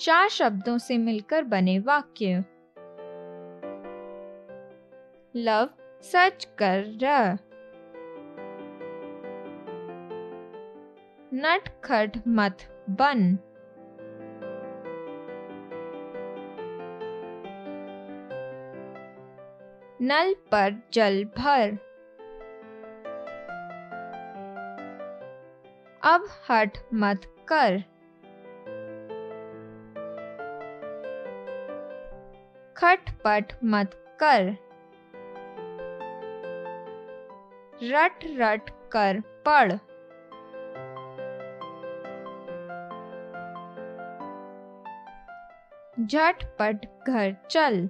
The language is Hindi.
चार शब्दों से मिलकर बने वाक्य। लव, सच कर र। नट, खट, मत, बन। नल पर, जल भर। अब हट मत कर। खटपट मत कर। रट रट कर पढ़। झटपट घर चल।